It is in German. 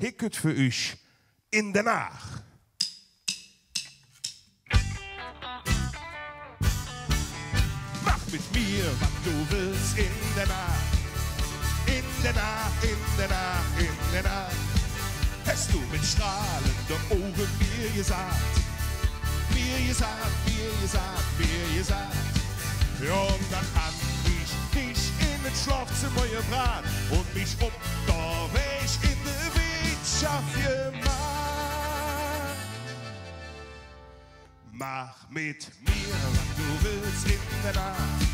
Hicket für euch in der Nacht. Mach mit mir, was du willst in der Nacht. In der Nacht, in der Nacht, in der Nacht. Hast du mit strahlenden Augen mir gesagt, mir gesagt, mir gesagt, mir gesagt. Ja, und dann hab ich dich in das Schlafzimmer gebracht Mach mit mir, was du willst in der Nacht,